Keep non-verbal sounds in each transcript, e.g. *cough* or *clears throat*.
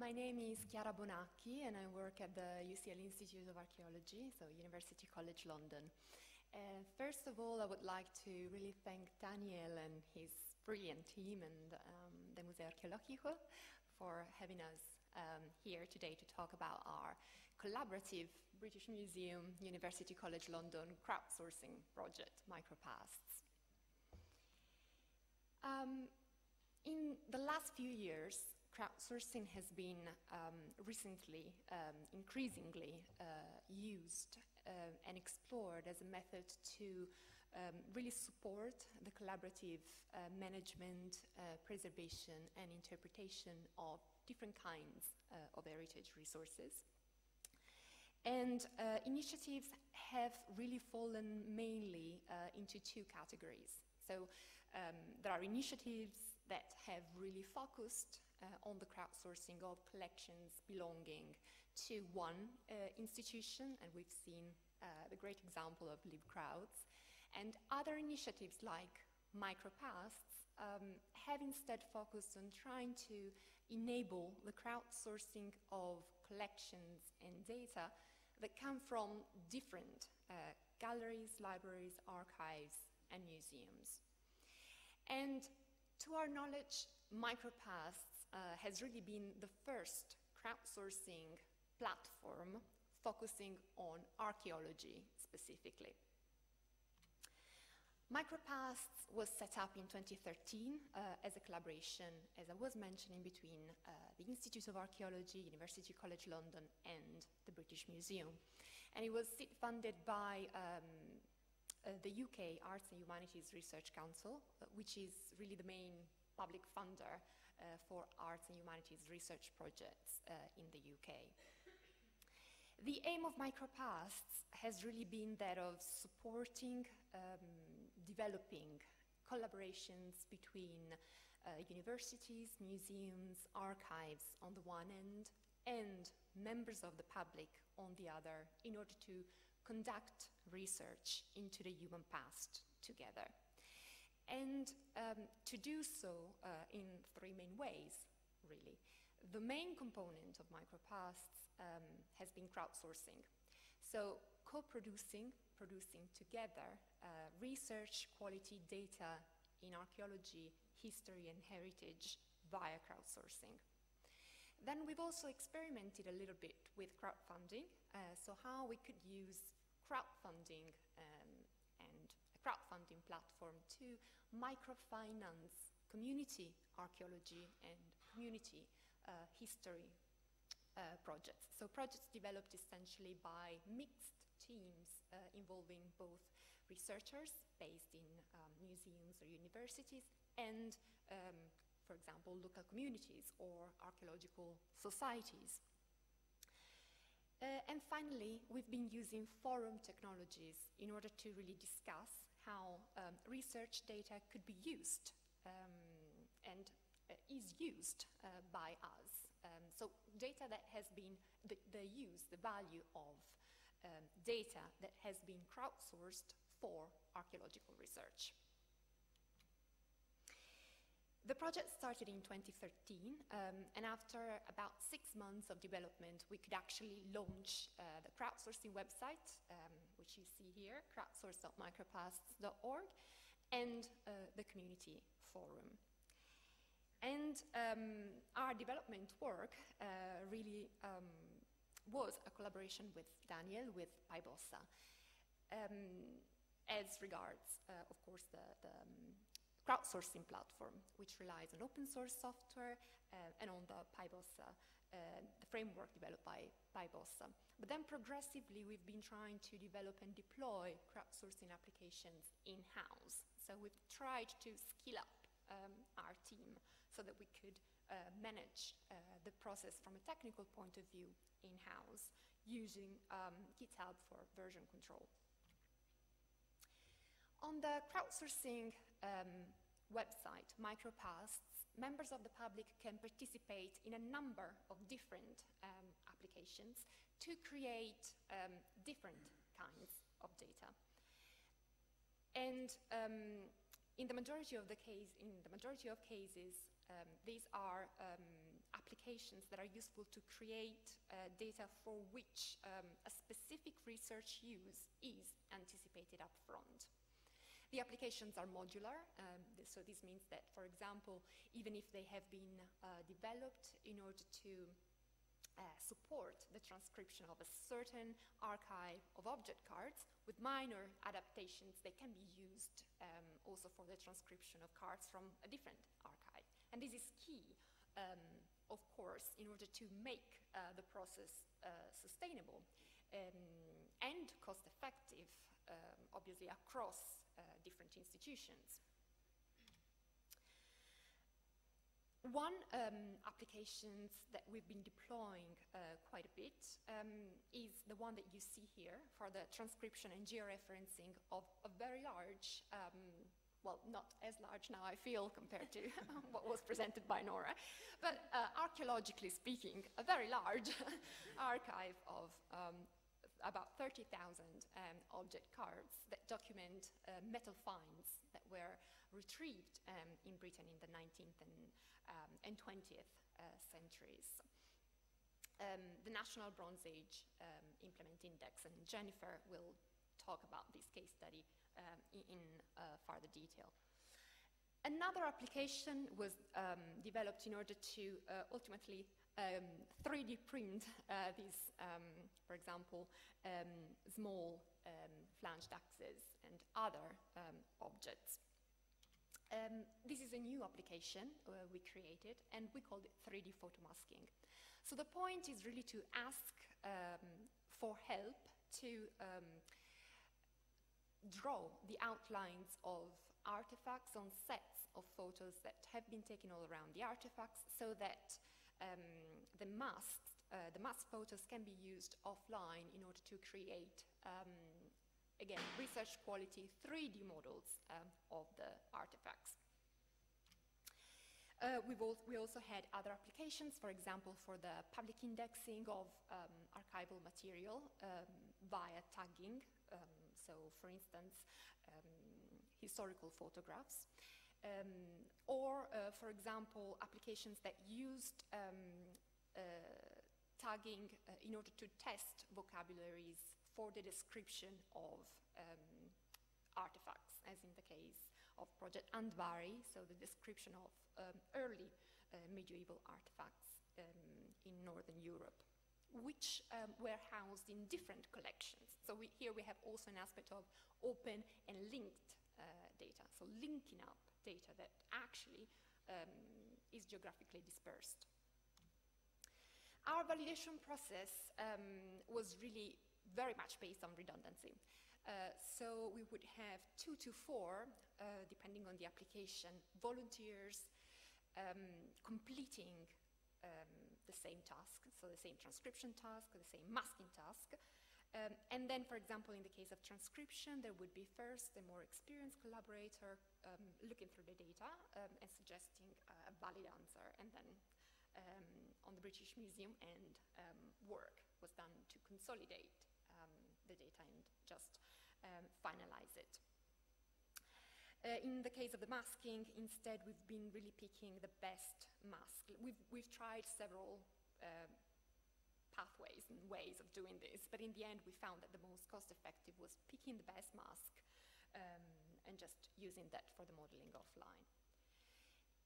My name is Chiara Bonacchi and I work at the UCL Institute of Archaeology, so University College London. Uh, first of all, I would like to really thank Daniel and his brilliant team and um, the Museo Archeologico for having us um, here today to talk about our collaborative British Museum University College London crowdsourcing project, Micropasts. Um, in the last few years, crowdsourcing has been um, recently um, increasingly uh, used uh, and explored as a method to um, really support the collaborative uh, management, uh, preservation, and interpretation of different kinds uh, of heritage resources. And uh, initiatives have really fallen mainly into two categories. So um, there are initiatives that have really focused uh, on the crowdsourcing of collections belonging to one uh, institution, and we've seen uh, the great example of LibCrowds, and other initiatives like Micropasts um, have instead focused on trying to enable the crowdsourcing of collections and data that come from different uh, galleries, libraries, archives, and museums. And to our knowledge, Micropasts uh, has really been the first crowdsourcing platform focusing on archaeology specifically. Micropasts was set up in 2013 uh, as a collaboration, as I was mentioning, between uh, the Institute of Archaeology, University College London, and the British Museum. And it was funded by um, uh, the UK Arts and Humanities Research Council, uh, which is really the main public funder for arts and humanities research projects uh, in the UK. The aim of Micropasts has really been that of supporting, um, developing collaborations between uh, universities, museums, archives on the one end, and members of the public on the other, in order to conduct research into the human past together. And um, to do so uh, in three main ways, really. The main component of micropasts um, has been crowdsourcing. So co-producing, producing together uh, research quality data in archaeology, history and heritage via crowdsourcing. Then we've also experimented a little bit with crowdfunding, uh, so how we could use crowdfunding a crowdfunding platform to microfinance community archaeology and community uh, history uh, projects. So projects developed essentially by mixed teams uh, involving both researchers based in um, museums or universities and um, for example, local communities or archaeological societies. Uh, and finally, we've been using forum technologies in order to really discuss how um, research data could be used um, and uh, is used uh, by us. Um, so data that has been, the, the use, the value of um, data that has been crowdsourced for archaeological research. The project started in 2013, um, and after about six months of development, we could actually launch uh, the crowdsourcing website, um, which you see here, crowdsource.micropasts.org, and uh, the community forum. And um, our development work uh, really um, was a collaboration with Daniel, with PyBossa, um, as regards, uh, of course, the, the um, crowdsourcing platform, which relies on open source software uh, and on the PyBossa, uh, the framework developed by PyBossa. But then progressively, we've been trying to develop and deploy crowdsourcing applications in-house. So we've tried to skill up um, our team so that we could uh, manage uh, the process from a technical point of view in-house using um, GitHub for version control. On the crowdsourcing um, website, Micropasts, members of the public can participate in a number of different um, applications to create um, different kinds of data. And um, in the majority of the case, in the majority of cases, um, these are um, applications that are useful to create uh, data for which a specific research use is anticipated up front. The applications are modular, um, th so this means that, for example, even if they have been uh, developed in order to uh, support the transcription of a certain archive of object cards, with minor adaptations, they can be used um, also for the transcription of cards from a different archive. And this is key, um, of course, in order to make uh, the process uh, sustainable um, and cost-effective, um, obviously, across different institutions. One um, applications that we've been deploying uh, quite a bit um, is the one that you see here for the transcription and georeferencing of a very large, um, well, not as large now I feel compared to *laughs* what was presented by Nora, but uh, archaeologically speaking, a very large *laughs* archive of um, about 30,000 um, object cards that document uh, metal finds that were retrieved um, in Britain in the 19th and, um, and 20th uh, centuries. Um, the National Bronze Age um, Implement Index, and Jennifer will talk about this case study um, in, in uh, further detail. Another application was developed in order to uh, ultimately um, 3D print uh, these, um, for example, um, small um, flanged axes and other um, objects. Um, this is a new application uh, we created, and we called it 3D photomasking. So the point is really to ask for help to draw the outlines of artifacts on sets of photos that have been taken all around the artifacts so that um, the masks, uh, the mask photos can be used offline in order to create, um, again, research quality 3D models um, of the artifacts. Uh, we also had other applications, for example, for the public indexing of um, archival material um, via tagging. Um, so, for instance, historical photographs. Um, or, uh, for example, applications that used um, uh, tagging uh, in order to test vocabularies for the description of um, artifacts, as in the case of Project Andvari, so the description of um, early uh, medieval artifacts um, in Northern Europe, which um, were housed in different collections. So we, here we have also an aspect of open and linked uh, data, so linking up data that actually um, is geographically dispersed. Our validation process um, was really very much based on redundancy. Uh, so we would have two to four, uh, depending on the application, volunteers um, completing um, the same task, so the same transcription task, the same masking task, um, and then, for example, in the case of transcription, there would be first a more experienced collaborator um, looking through the data um, and suggesting a valid answer. And then um, on the British Museum end, um, work was done to consolidate um, the data and just finalize it. Uh, in the case of the masking, instead, we've been really picking the best mask. We've, we've tried several uh, pathways and ways of doing this. But in the end, we found that the most cost-effective was picking the best mask um, and just using that for the modeling offline.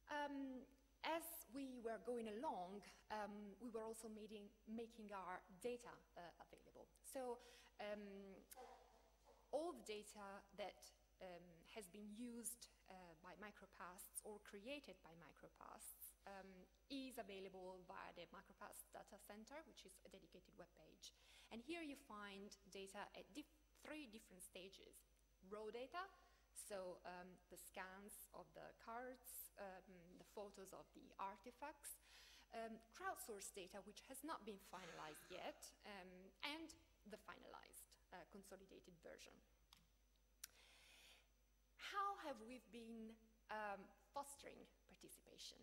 Um, as we were going along, um, we were also making, making our data uh, available. So um, all the data that um, has been used uh, by micropasts or created by micropasts um, is available via the Micropast Data Center, which is a dedicated web page. And here you find data at three different stages. Raw data, so um, the scans of the cards, um, the photos of the artifacts, um, crowdsourced data, which has not been finalized yet, um, and the finalized uh, consolidated version. How have we been um, fostering participation?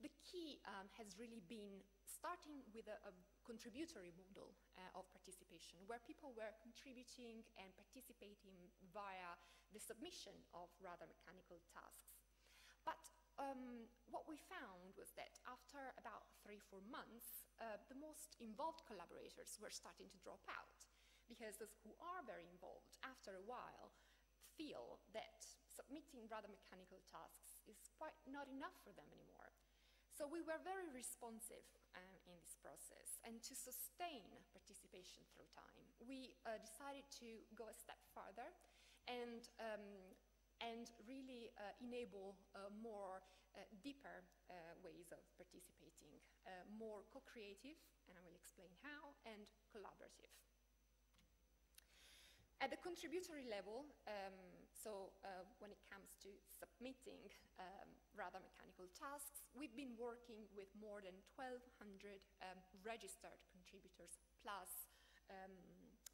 The key um, has really been starting with a, a contributory model uh, of participation, where people were contributing and participating via the submission of rather mechanical tasks. But um, what we found was that after about three, four months, uh, the most involved collaborators were starting to drop out because those who are very involved, after a while, feel that submitting rather mechanical tasks is quite not enough for them anymore. So we were very responsive um, in this process. And to sustain participation through time, we uh, decided to go a step further and, um, and really uh, enable uh, more uh, deeper uh, ways of participating, uh, more co-creative, and I will explain how, and collaborative. At the contributory level, um, so uh, when it comes to submitting um, rather mechanical tasks, we've been working with more than 1,200 um, registered contributors plus um,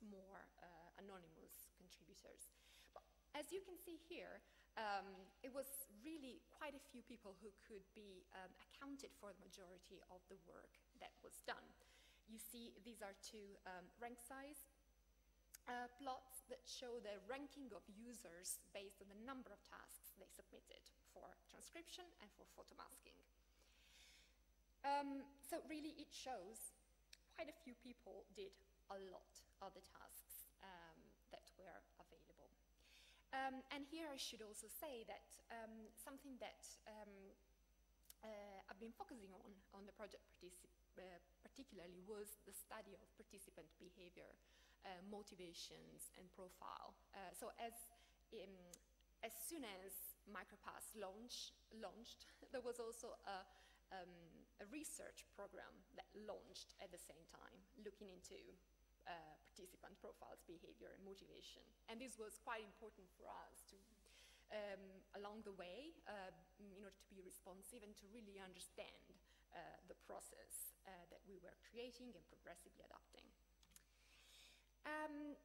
more uh, anonymous contributors. But as you can see here, um, it was really quite a few people who could be um, accounted for the majority of the work that was done. You see, these are two rank size uh, plots that show the ranking of users based on the number of tasks they submitted for transcription and for photomasking. Um, so really it shows quite a few people did a lot of the tasks um, that were available. Um, and here I should also say that um, something that um, uh, I've been focusing on on the project uh, particularly was the study of participant behavior motivations and profile. Uh, so as, um, as soon as Micropasts launch, launched, *laughs* there was also a, um, a, research program that launched at the same time, looking into uh, participant profiles, behavior, and motivation. And this was quite important for us to, um, along the way, uh, in order to be responsive and to really understand uh, the process uh, that we were creating and progressively adapting. Um,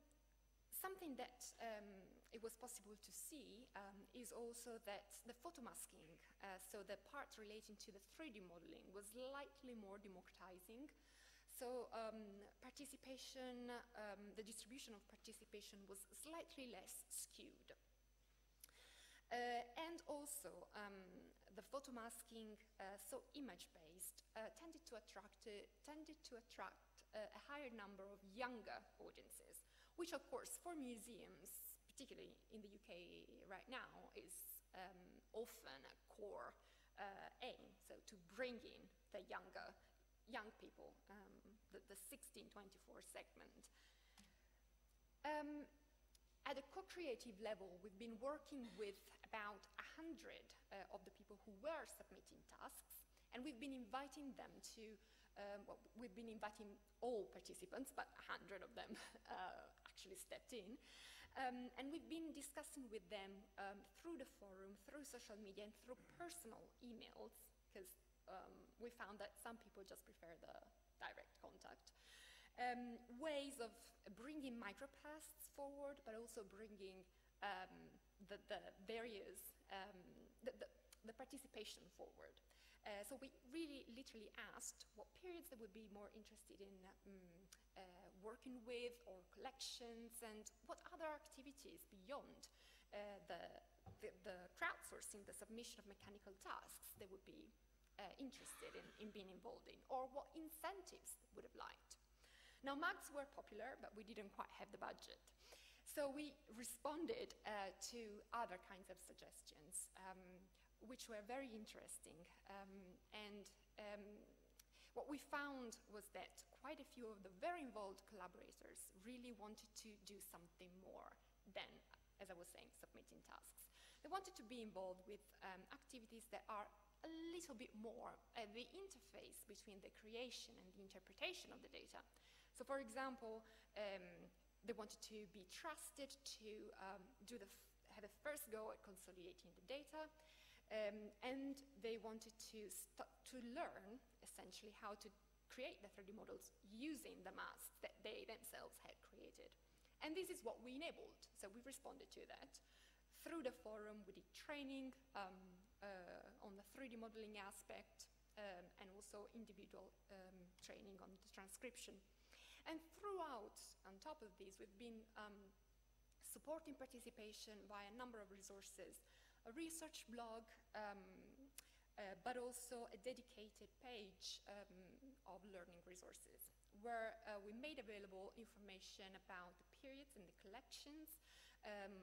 something that um, it was possible to see um, is also that the photomasking, uh, so the part relating to the 3D modeling, was slightly more democratizing. So um, participation, um, the distribution of participation was slightly less skewed. Uh, and also, um, the photomasking, uh, so image-based, uh, tended to attract, uh, tended to attract higher number of younger audiences, which of course for museums, particularly in the UK right now, is um, often a core uh, aim, so to bring in the younger, young people, um, the, the 16-24 segment. Um, at a co-creative level, we've been working with about 100 uh, of the people who were submitting tasks, and we've been inviting them to um, well, we've been inviting all participants, but 100 of them *laughs* uh, actually stepped in. Um, and we've been discussing with them um, through the forum, through social media, and through personal emails, because um, we found that some people just prefer the direct contact. Um, ways of bringing micropasts forward, but also bringing um, the, the, various, the, the, the participation forward. Uh, so we really literally asked what periods they would be more interested in um, uh, working with or collections and what other activities beyond uh, the, the, the, crowdsourcing, the submission of mechanical tasks they would be uh, interested in, in being involved in or what incentives they would have liked. Now mugs were popular but we didn't quite have the budget. So we responded uh, to other kinds of suggestions. Um, which were very interesting. Um, and um, what we found was that quite a few of the very involved collaborators really wanted to do something more than, as I was saying, submitting tasks. They wanted to be involved with um, activities that are a little bit more at the interface between the creation and the interpretation of the data. So for example, um, they wanted to be trusted to um, do the have a first go at consolidating the data, um, and they wanted to, to learn, essentially, how to create the 3D models using the masks that they themselves had created. And this is what we enabled. So we responded to that. Through the forum, we did training um, uh, on the 3D modeling aspect um, and also individual um, training on the transcription. And throughout, on top of this, we've been um, supporting participation by a number of resources a research blog, um, uh, but also a dedicated page um, of learning resources where uh, we made available information about the periods and the collections um,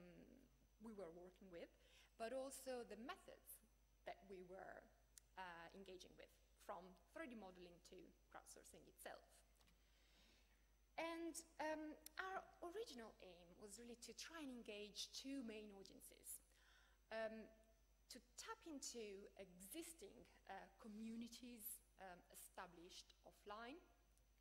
we were working with, but also the methods that we were uh, engaging with, from 3D modeling to crowdsourcing itself. And um, our original aim was really to try and engage two main audiences. Um, to tap into existing uh, communities um, established offline,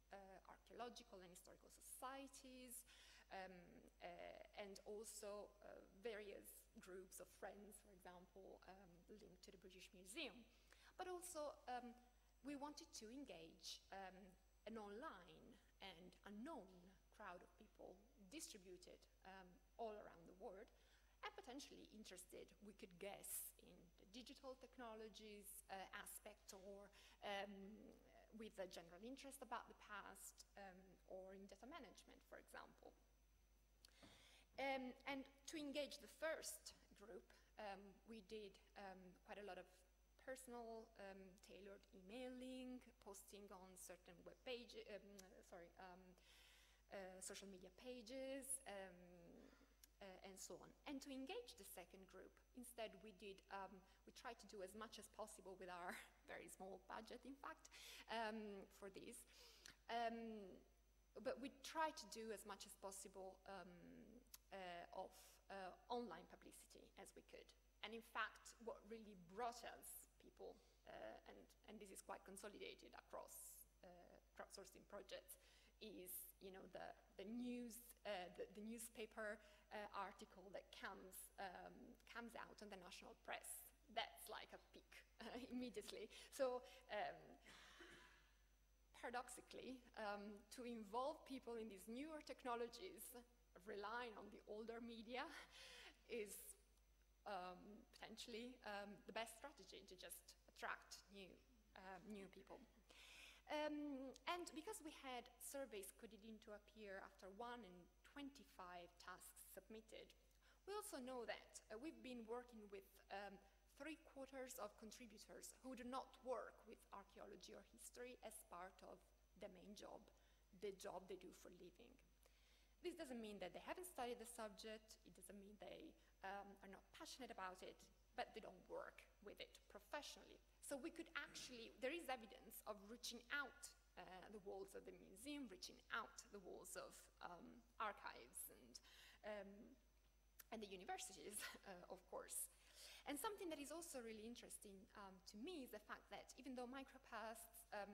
uh, archaeological and historical societies, um, uh, and also uh, various groups of friends, for example, um, linked to the British Museum. But also, um, we wanted to engage um, an online and unknown crowd of people distributed all around the world potentially interested, we could guess, in the digital technologies uh, aspect or um, with a general interest about the past um, or in data management, for example. Um, and to engage the first group, um, we did um, quite a lot of personal um, tailored emailing, posting on certain web pages, sorry, uh, social media pages, uh, and so on. And to engage the second group, instead we did, um, we tried to do as much as possible with our *laughs* very small budget, in fact, um, for this. Um, but we tried to do as much as possible um, uh, of uh, online publicity as we could. And in fact, what really brought us people, uh, and, and this is quite consolidated across uh, crowdsourcing projects, is you know the, the news uh, the, the, newspaper uh, article that comes, um, comes out in the national press. That's like a peak *laughs* immediately. So um, paradoxically, um, to involve people in these newer technologies, relying on the older media, is um, potentially um, the best strategy to just attract new, uh, new people. Um, and because we had surveys coded in to appear after one in 25 tasks submitted. We also know that uh, we've been working with um, three quarters of contributors who do not work with archaeology or history as part of the main job, the job they do for living. This doesn't mean that they haven't studied the subject, it doesn't mean they um, are not passionate about it, but they don't work with it professionally. So we could actually, there is evidence of reaching out uh, the walls of the museum, reaching out the walls of um, archives and, um, and the universities, *laughs* uh, of course. And something that is also really interesting um, to me is the fact that even though Micropasts um,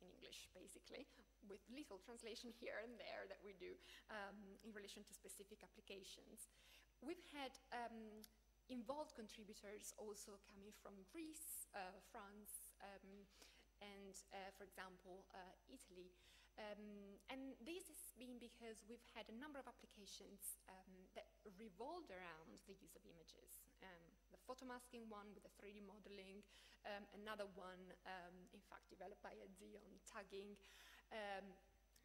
in English, basically, with little translation *laughs* here and there that we do um, in relation to specific applications, we've had um, involved contributors also coming from Greece, uh, France, um, and, uh, for example, uh, Italy. Um, and this has been because we've had a number of applications um, that revolved around the use of images. Um, the photomasking one with the 3D modeling, um, another one, um, in fact, developed by Etsy on tagging, um,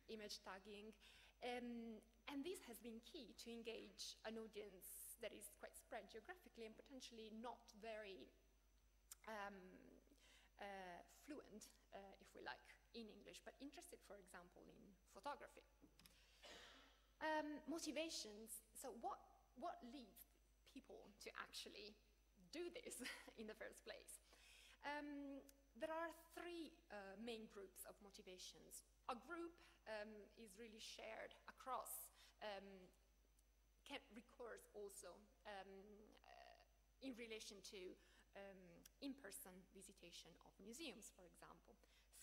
image tagging. and this has been key to engage an audience that is quite spread geographically and potentially not very uh, fluent, uh, if we like, in English, but interested, for example, in photography. Um, motivations, so what, what leads people to actually do this *laughs* in the first place? Um, there are three uh, main groups of motivations. A group um, is really shared across, um, can recurs also um, uh, in relation to um, in-person visitation of museums, for example.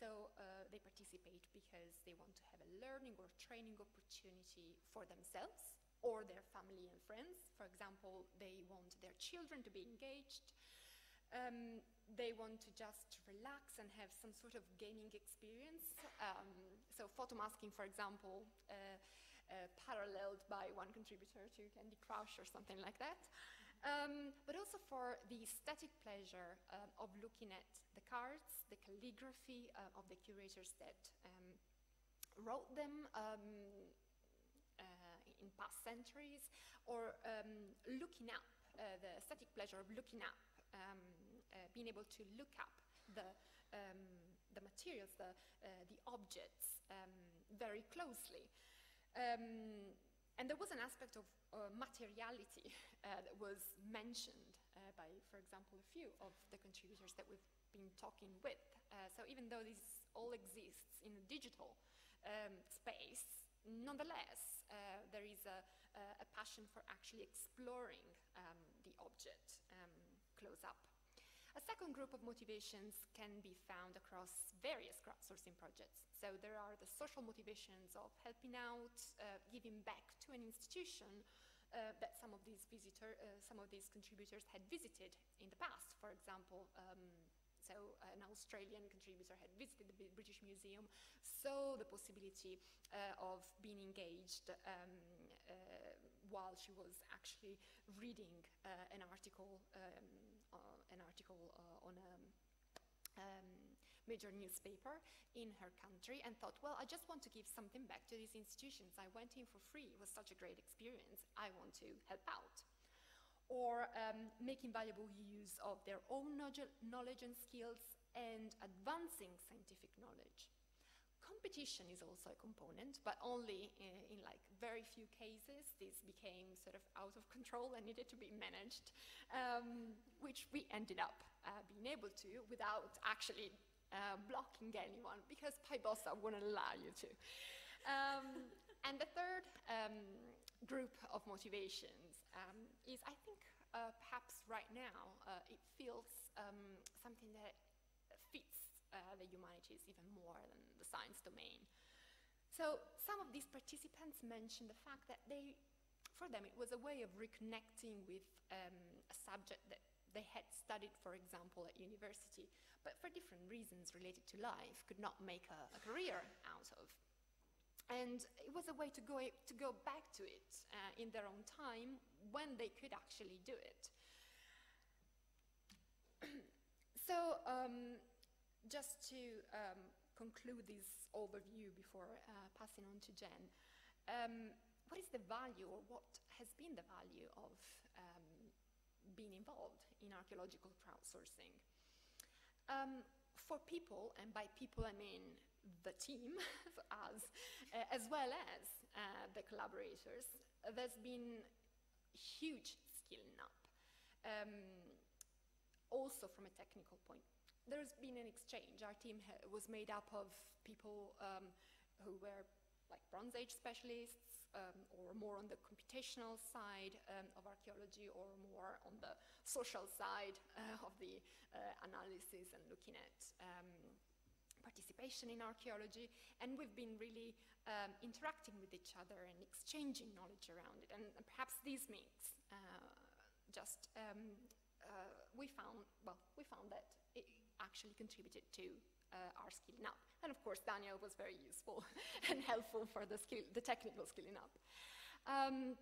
So uh, they participate because they want to have a learning or training opportunity for themselves or their family and friends. For example, they want their children to be engaged. Um, they want to just relax and have some sort of gaming experience. Um, so photomasking, for example, uh, uh, paralleled by one contributor to Candy Crush or something like that. Um, but also for the aesthetic pleasure uh, of looking at the cards, the calligraphy uh, of the curators that um, wrote them um, uh, in past centuries, or um, looking up, uh, the aesthetic pleasure of looking up um, uh, being able to look up the, um, the materials, the, uh, the objects um, very closely. Um, and there was an aspect of uh, materiality *laughs* uh, that was mentioned uh, by, for example, a few of the contributors that we've been talking with. Uh, so even though this all exists in a digital um, space, nonetheless, uh, there is a, a, passion for actually exploring um, the object um, close up. A second group of motivations can be found across various crowdsourcing projects. So there are the social motivations of helping out, uh, giving back to an institution uh, that some of these visitor, uh, some of these contributors had visited in the past. For example, um, so an Australian contributor had visited the British Museum, saw the possibility uh, of being engaged um, uh, while she was actually reading uh, an article, um, an article on a um, major newspaper in her country and thought, well, I just want to give something back to these institutions. I went in for free. It was such a great experience. I want to help out or um, making valuable use of their own knowledge and skills and advancing scientific knowledge. Competition is also a component, but only in, in, like very few cases. This became sort of out of control and needed to be managed, um, which we ended up uh, being able to without actually uh, blocking anyone because PyBossa wouldn't allow you to. Um, *laughs* and the third um, group of motivations um, is, I think, uh, perhaps right now, uh, it feels um, something that fits uh, the humanities even more than science domain. So some of these participants mentioned the fact that they, for them, it was a way of reconnecting with um, a subject that they had studied, for example, at university, but for different reasons related to life, could not make a, a career out of. And it was a way to go, to go back to it uh, in their own time when they could actually do it. *clears throat* so um, just to um, conclude this overview before uh, passing on to Jen, um, what is the value or what has been the value of um, being involved in archaeological crowdsourcing? Um, for people, and by people I mean the team, *laughs* us, uh, as well as uh, the collaborators, there's been huge skilling up. Um, also from a technical point. There's been an exchange. Our team was made up of people um, who were like Bronze Age specialists, um, or more on the computational side um, of archaeology, or more on the social side *laughs* uh, of the uh, analysis and looking at um, participation in archaeology, and we've been really um, interacting with each other and exchanging knowledge around it. And perhaps this makes uh, just, um, uh, we found, well, we found that actually contributed to uh, our skilling up. And of course, Daniel was very useful *laughs* and helpful for the, skill, the technical skilling up. Um,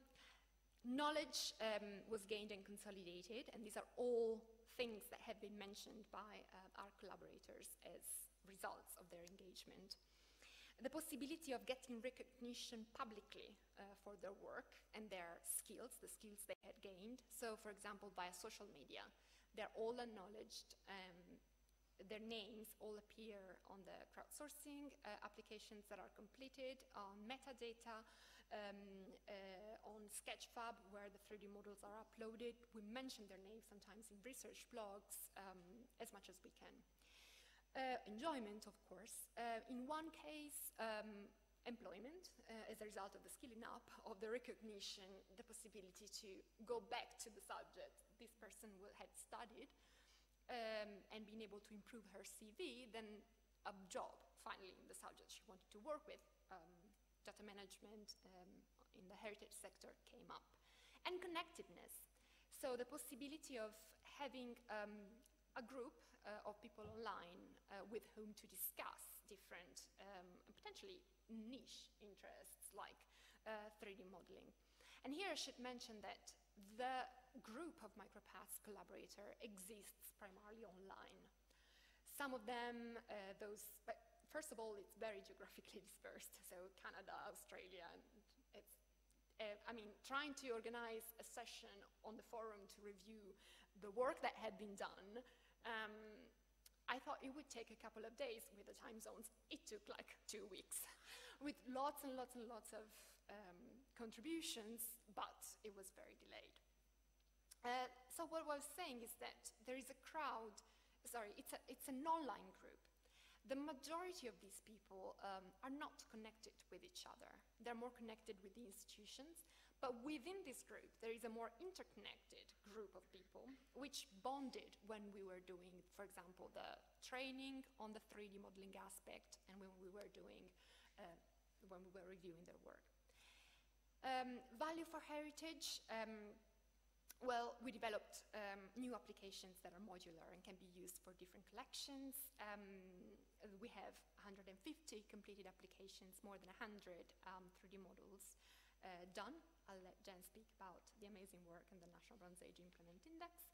knowledge um, was gained and consolidated, and these are all things that have been mentioned by uh, our collaborators as results of their engagement. The possibility of getting recognition publicly uh, for their work and their skills, the skills they had gained. So, for example, via social media, they're all acknowledged. Um, their names all appear on the crowdsourcing uh, applications that are completed, on metadata, um, uh, on Sketchfab, where the 3D models are uploaded. We mention their names sometimes in research blogs um, as much as we can. Uh, enjoyment, of course. Uh, in one case, um, employment uh, as a result of the skilling up, of the recognition, the possibility to go back to the subject this person had studied, um, and being able to improve her CV, then a job, finally, in the subject she wanted to work with, um, data management um, in the heritage sector came up. And connectedness. So the possibility of having um, a group uh, of people online uh, with whom to discuss different um, potentially niche interests like uh, 3D modeling. And here I should mention that the group of Micropasts collaborator exists primarily online. Some of them, uh, those, first of all, it's very geographically *laughs* dispersed, so Canada, Australia, it's, uh, I mean, trying to organize a session on the forum to review the work that had been done Um, I thought it would take a couple of days with the time zones. It took like two weeks *laughs* with lots and lots and lots of um, contributions, but it was very delayed. Uh, so what I was saying is that there is a crowd, sorry, it's, a, it's an online group. The majority of these people um, are not connected with each other. They're more connected with the institutions, but within this group, there is a more interconnected group of people which bonded when we were doing, for example, the training on the 3D modeling aspect and when we were doing, uh, when we were reviewing their work. Um, value for heritage, um, well, we developed um, new applications that are modular and can be used for different collections. Um, we have 150 completed applications, more than 100 3D um, models uh, done. I'll let Jen speak about the amazing work in the National Bronze Age Implement Index.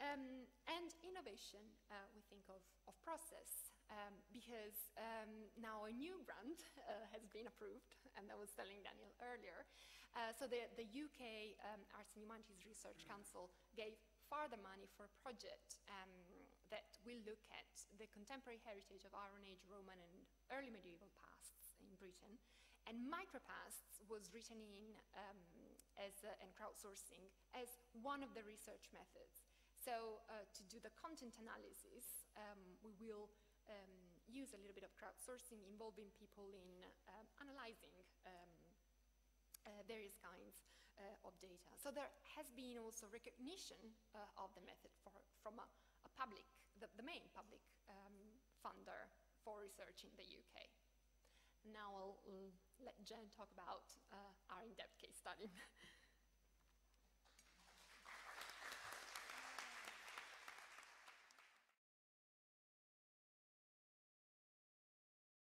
Um, and innovation, uh, we think of, of process, um, because um, now a new grant *laughs* uh, has been approved, and I was telling Daniel earlier. Uh, so the, the UK um, Arts and Humanities Research Council gave further money for a project um, that will look at the contemporary heritage of Iron Age, Roman, and early medieval pasts in Britain, and micropasts was written in um, as uh, and crowdsourcing as one of the research methods. So uh, to do the content analysis, um, we will um, use a little bit of crowdsourcing involving people in um, analyzing um, uh, various kinds uh, of data. So there has been also recognition uh, of the method for, from a, a public, the, the, main public um, funder for research in the UK. Now I'll let Jen talk about uh, *laughs*